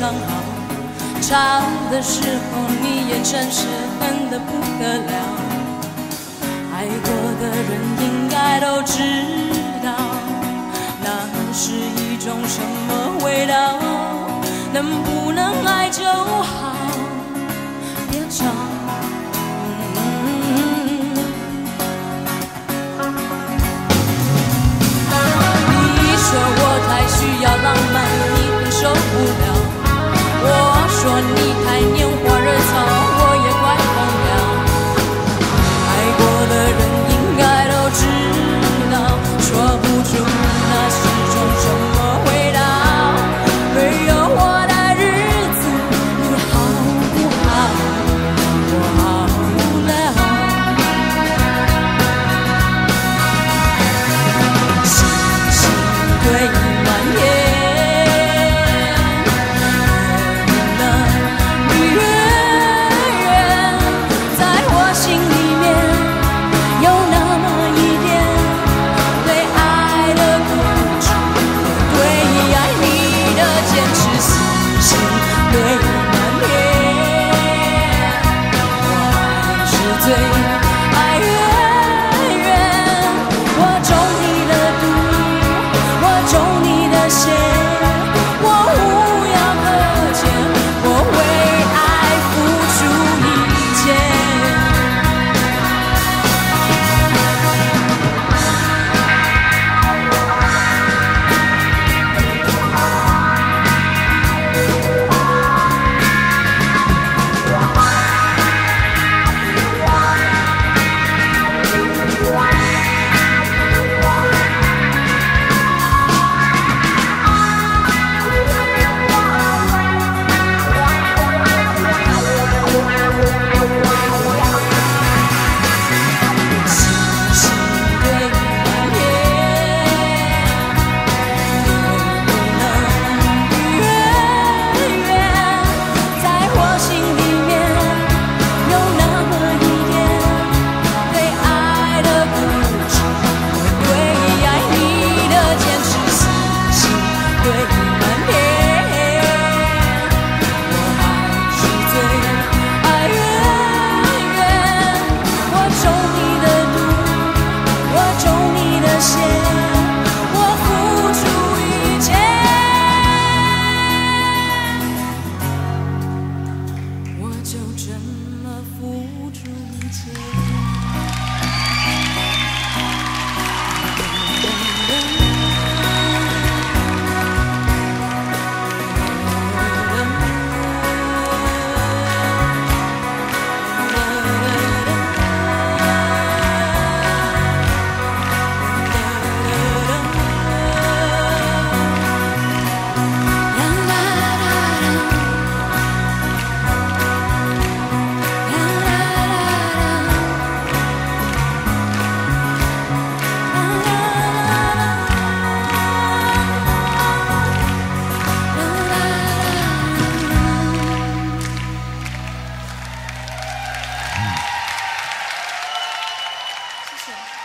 刚好，唱的时候你也真是恨的不得了，爱过的人应该都知道，那是一种什么味道，能不能爱就好。别吵。最 Congratulations.